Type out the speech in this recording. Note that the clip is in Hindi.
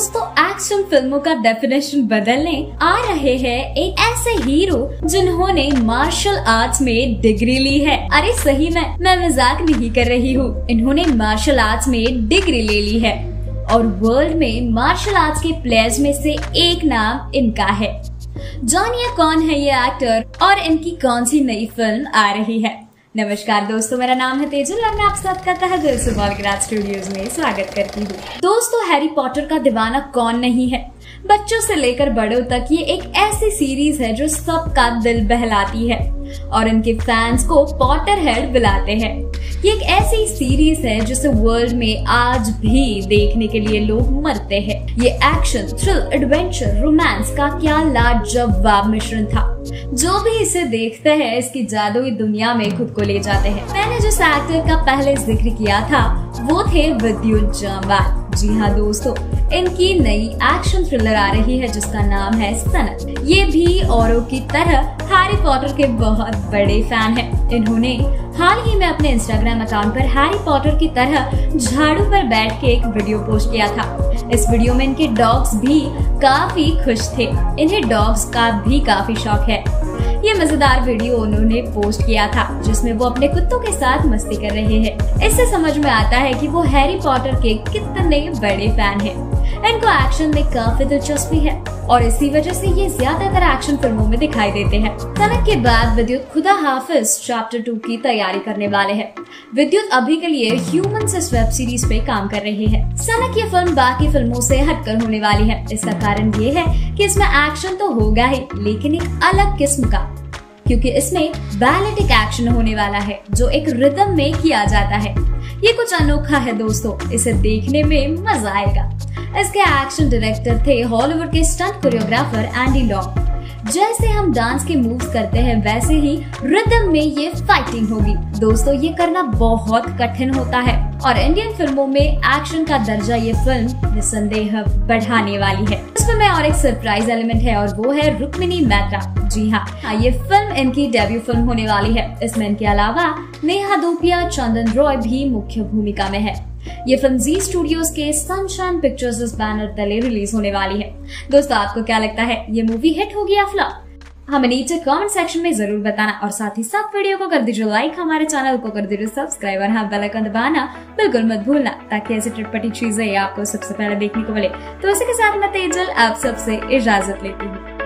दोस्तों एक्शन फ़िल्मों का डेफिनेशन बदलने आ रहे हैं एक ऐसे हीरो जिन्होंने मार्शल आर्ट्स में डिग्री ली है। अरे सही में, मैं मज़ाक नहीं कर रही हूँ। इन्होंने मार्शल आर्ट्स में डिग्री ले ली है। और वर्ल्ड में मार्शल आर्ट्स के प्लेयर्स में से एक नाम इनका है। जानिए कौन है ये एक्टर और इनकी कौन सी नई फ़िल्म आ रही है। नमस्कार दोस्तों, मेरा नाम है तेजल और मैं आप सबका तह दिल से बॉलग्राज स्टूडियोज में स्वागत करती हूँ। दोस्तों हैरी पॉटर का दीवाना कौन नहीं है? बच्चों से लेकर बड़ों तक ये एक ऐसी सीरीज़ है जो सबका दिल बहलाती है और इनके फैंस को पॉटर हेड बुलाते हैं। ये एक ऐसी सीरीज़ है जिसे वर्ल्ड में आज भी देखने के लिए लोग मरते हैं। ये एक्शन थ्रिल एडवेंचर रोमांस का क्या लाजवाब मिश्रण था? जो भी इसे देखते हैं, इसकी जादुई दुनिया में खुद को ले जाते हैं। मैंने जिस एक्टर का पहले ज़िक्र किया था, वो थे विद्युत जामवाल जी हाँ दोस्तों, इनकी नई एक्शन थ्रिलर आ रही है, जिसका नाम है सनत। ये भी औरों की तरह हैरी पॉटर के बहुत बड़े फ़ैन हैं। इन्होंने हाल ही में अपने इंस्टाग्राम अकाउंट पर हैरी पॉटर की तरह झाड़ू पर बैठ के एक वीडियो पोस्ट किया था। इस वीडियो में इनके डॉग्स भी काफ़ी खुश थे। इन्हें डॉग्स का भी काफ़ी शौक है। ये मज़ेदार वीडियो उन्होंने पोस्ट किया था, जिसमें वो अपने कुत्तों के साथ मस्ती कर रहे हैं इससे समझ में आता है कि वो हैरी पॉटर के कितने बड़े फ़ैन हैं। इनको एक्शन में काफ़ी दिलचस्पी है। और इसी वजह से ये ज़्यादातर एक्शन फ़िल्मों में दिखाई देते हैं। सनक के बाद विद्युत खुदा हाफिज चैप्टर टू की तैयारी करने वाले हैं। विद्युत अभी के लिए ह्यूमन इस वेब सीरीज़ पे काम कर रहे हैं। सनक ये फ़िल्म बाकी फ़िल्मों से हटकर होने वाली है। इसका कारण ये है कि इसमें एक्शन तो होगा ही, लेकिन एक अलग किस्म का। क्योंकि इसमें बैलेटिक एक्शन होने वाला है, जो एक रिदम में किया जाता है। ये कुछ अनोखा है दोस्तों, इसे देखने में मज़ा आएगा। इसके एक्शन डायरेक्टर थे हॉलीवुड के स्टंट कोरियोग्राफर एंडी लॉन्ग जैसे हम डांस के मूव्स करते हैं, वैसे ही रिदम में ये फाइटिंग होगी। दोस्तों, ये करना बहुत कठिन होता है और इंडियन फ़िल्मों में एक्शन का दर्जा ये फ़िल्म निसंदेह बढ़ाने वाली है। इसमें में और एक सरप्राइज़ एलिमेंट है और वो है रुक्मिनी मेहता। जी हाँ ये फ़िल्म इनकी डेब्यू फ़िल्म होने वाली है। इसमें इनके अलावा नेहा दोपिया चंदन रॉय भी मुख्य भूमिका में है। ये फ़िल्म जी स्टूडियोज के सनशाइन पिक्चर्स बैनर तले रिलीज़ होने वाली है। दोस्तों, आपको क्या लगता है? ये मूवी हिट होगी या फ्लॉप हमें नीचे कमेंट सेक्शन में ज़रूर बताना और साथ ही साथ वीडियो को कर दीजिए लाइक हमारे चैनल को कर दीजिए सब्सक्राइब और हाँ बेल आइकन दबाना बिल्कुल मत भूलना ताकि ऐसी चटपटी चीज़ें आपको सबसे पहले देखने को मिले। तो इसी के साथ मैं तेजल, आप सबसे इजाज़त लेती हूँ।